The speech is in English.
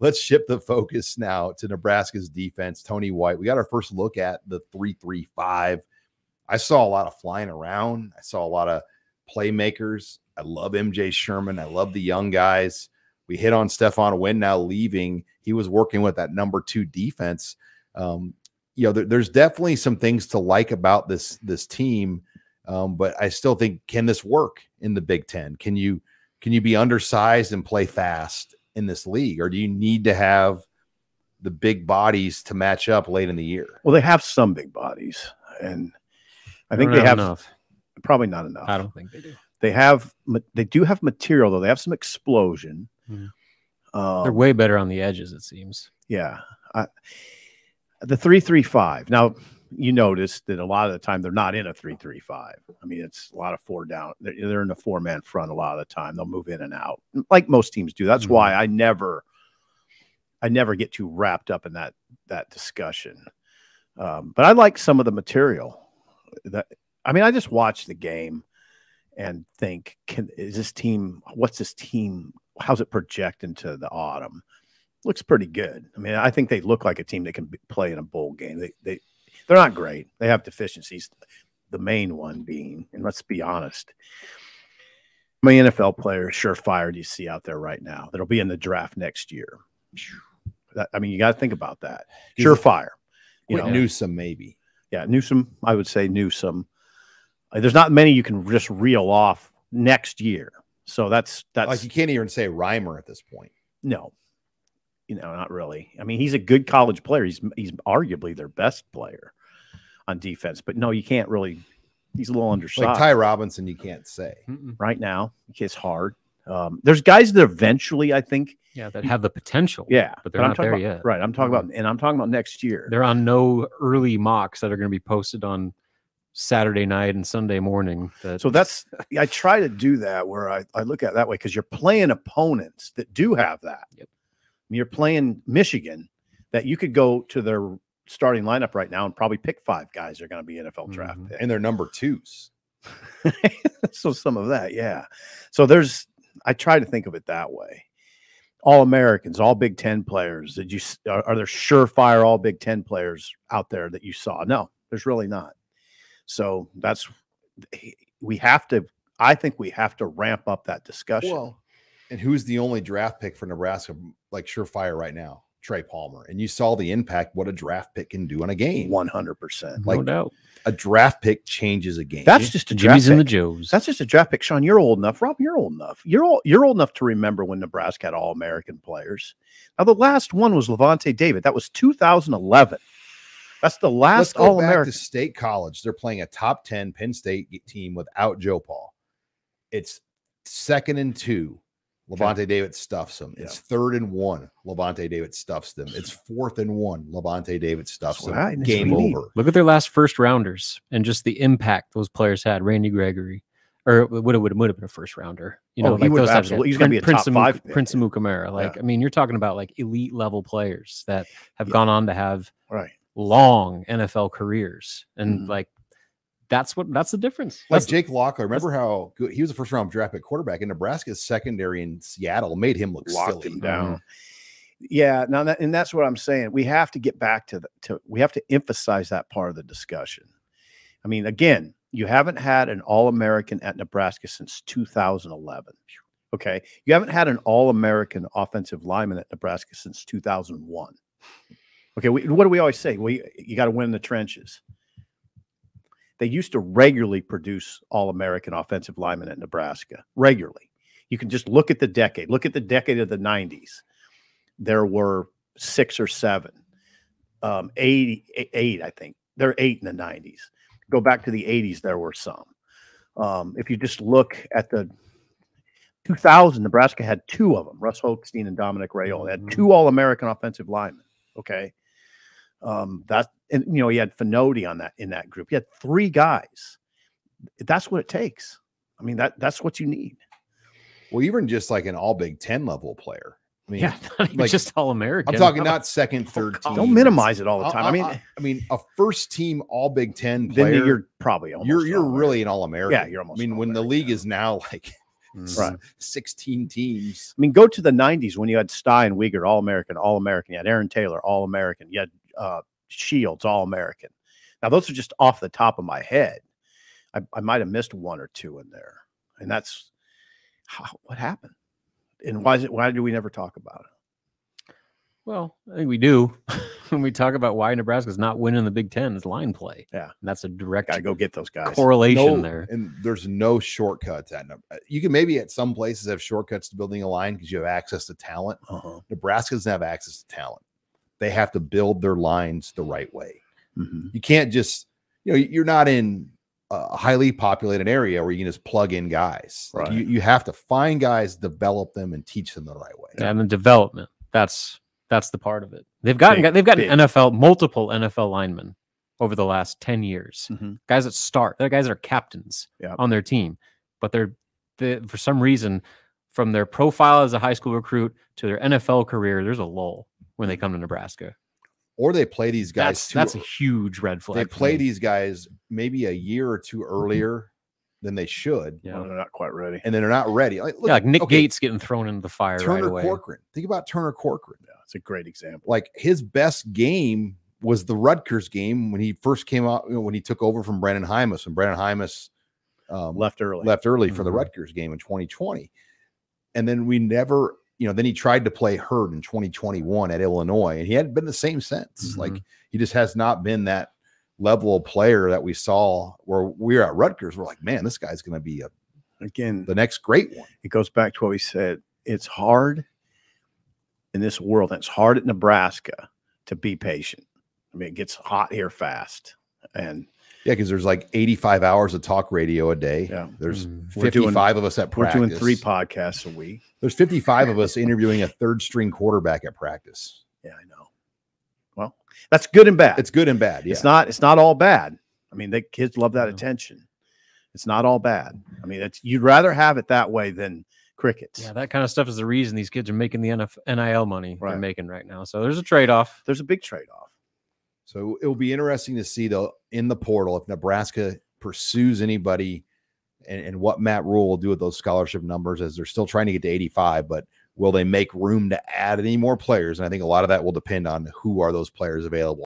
let's shift the focus now to Nebraska's defense. Tony White. We got our first look at the three-three-five. I saw a lot of flying around. I saw a lot of playmakers. I love MJ Sherman. I love the young guys. We hit on Stefan Wynn now leaving. He was working with that number two defense. Um, you know, there, there's definitely some things to like about this this team, um, but I still think can this work in the Big Ten? Can you can you be undersized and play fast in this league, or do you need to have the big bodies to match up late in the year? Well, they have some big bodies, and I think they have enough. probably not enough. I don't think they do. They have they do have material though. They have some explosion. Um, They're way better on the edges, it seems. Yeah. I, the 335. Now, you notice that a lot of the time they're not in a 335. I mean, it's a lot of four down. They're, they're in a four man front a lot of the time. They'll move in and out like most teams do. That's Mhm. why I never, I never get too wrapped up in that, that discussion. Um, but I like some of the material that, I mean, I just watch the game and think, can, is this team, what's this team, how's it project into the autumn? looks pretty good. I mean, I think they look like a team that can play in a bowl game. They they they're not great. They have deficiencies. The main one being, and let's be honest, how many NFL players surefire do you see out there right now that'll be in the draft next year? That, I mean, you got to think about that. Surefire. You know, Newsome, maybe. yeah, Newsome. I would say Newsome. Uh, There's not many you can just reel off next year. So that's that's Like you can't even say Reimer at this point. no, you know, not really. I mean, he's a good college player. He's he's arguably their best player on defense, but no, you can't really. He's a little undersized Like Ty Robinson, you can't say. Mm-mm. right now. It's hard. Um, there's guys that eventually, I think, Yeah, that have the potential. yeah, But they're I'm not there about- yet. Right, I'm talking about, and I'm talking about next year. They're on no early mocks that are going to be posted on Saturday night and Sunday morning. That So that's I try to do that where I, I look at it that way because you're playing opponents that do have that. Yep. I mean, you're playing Michigan that you could go to their starting lineup right now and probably pick five guys that are going to be NFL draft Mhm. And they're number twos. so some of that, yeah. So there's I try to think of it that way. All Americans, all Big Ten players. Did you are, are there surefire all Big Ten players out there that you saw? No, there's really not. So that's we have to. I think we have to ramp up that discussion. Well, and who's the only draft pick for Nebraska, like surefire right now? Trey Palmer. And you saw the impact what a draft pick can do on a game. One hundred percent. no like, doubt. A draft pick changes a game. That's just a draft Jimmy's and the. Joes. That's just a draft pick. Sean, you're old enough. Rob, you're old enough. You're all, you're old enough to remember when Nebraska had all American players. Now the last one was Lavonte David. That was 2011. That's the last All American. State College. They're playing a top 10 Penn State team without JoePa. It's second and two. Lavonte David stuffs them. It's third and one. Lavonte David stuffs them. It's fourth and one. Lavonte David stuffs them. what I- that's Game what we need. over. Look at their last first rounders and just the impact those players had. Randy Gregory, or it would have would have been a first rounder. You Oh, know, he like would've those types of absolutely- he's gonna be a Prince top of five pick, Prince Amukamara. Like Yeah. I mean, you're talking about like elite level players that have Yeah. gone on to have right. long NFL careers, and Mhm. like that's what that's the difference. Like That's Jake Locker. Remember how good he was a first round draft pick quarterback in Nebraska's secondary in Seattle made him look Locked silly. him down. Mm-hmm. Yeah, now that, and that's what I'm saying. We have to get back to the to we have to emphasize that part of the discussion. I mean, again, you haven't had an All-American at Nebraska since 2011. Okay, you haven't had an All-American offensive lineman at Nebraska since 2001. Okay, we, what do we always say? We you got to win the trenches. They used to regularly produce All-American offensive linemen at Nebraska regularly. You can just look at the decade. Look at the decade of the 90s. There were six or seven, um, eight, eight, I think. There are eight in the 90s. Go back to the 80s, there were some. Um, if you just look at the 2000, Nebraska had two of them, Russ Hochstein and Dominic Raiola. They had Mhm. two All American offensive linemen. Okay. Um, that, and you know, he had Fonoti on that in that group. He had three guys. That's what it takes. I mean, that that's what you need. Well, even just like an all Big Ten level player. I mean, yeah, like, just all American. I'm talking not second, third team. Don't minimize it all the time. I mean, I, mean, a first team All Big Ten then you're probably almost you're you're all really an All American. Yeah, you're almost I mean, when the league is now like Mhm. Right. 16 teams. I mean, go to the '90s when you had Stai and Wiegert, All American, All American. You had Aaron Taylor, All American. You had uh, Shields, All American. Now, those are just off the top of my head. I, I might have missed one or two in there, and that's how, what happened. And why is it? Why do we never talk about it? Well, I think we do when we talk about why Nebraska's not winning the Big Ten is line play. Yeah. And that's a direct Got to go get those guys. correlation No- there. And there's no shortcuts at You can maybe at some places have shortcuts to building a line because you have access to talent. Uh-huh. Nebraska doesn't have access to talent. They have to build their lines the right way. Mhm. You can't just, you know, you're not in a highly populated area where you can just plug in guys. Like, you, you have to find guys, develop them, and teach them the right way. Yeah, and the development. That's that's the part of it. They've gotten Big, they've gotten big. NFL multiple NFL linemen over the last 10 years. Mhm. Guys that start, they're guys that are captains Yeah. on their team, but they're they, for some reason from their profile as a high school recruit to their NFL career, there's a lull when they come to Nebraska. Or they play these guys. That's too that's a huge red flag. they play these guys maybe a year or two earlier than they should, Yeah. Well, they're not quite ready. and then they're not ready. Like, look, yeah, like Nick okay, Gates getting thrown into the fire right Turner away. Corcoran. Think about Turner Corcoran. Yeah, it's a great example. Like his best game was the Rutgers game when he first came out, you know, when he took over from Brenden Jaimes, and Brenden Jaimes um, Left early. left early for the Mhm. Rutgers game in 2020. And then we never, you know, then he tried to play Hurd in 2021 at Illinois, and he hadn't been the same since. Like mm-hmm. he just has not been that level of player that we saw where we were at Rutgers. We're like, man, this guy's going to be a, Again, the next great one. it goes back to what we said. It's hard in this world, and it's hard at Nebraska to be patient. I mean, it gets hot here fast. And Yeah, because there's like 85 hours of talk radio a day. yeah, There's Mm. We're doing- 55 of us at practice. we're doing three podcasts a week. There's 55 of us interviewing a third string quarterback at practice. Yeah, I know. Well, that's good and bad. It's good and bad. Yeah. It's not. It's not all bad. I mean, the kids love that No. attention. It's not all bad. I mean, it's you'd rather have it that way than crickets. Yeah, that kind of stuff is the reason these kids are making the NF, NIL money Right. they're making right now. So there's a trade off. There's a big trade off. So it will be interesting to see though in the portal if Nebraska pursues anybody and, and what Matt Rhule will do with those scholarship numbers as they're still trying to get to 85, but will they make room to add any more players? And I think a lot of that will depend on who are those players available.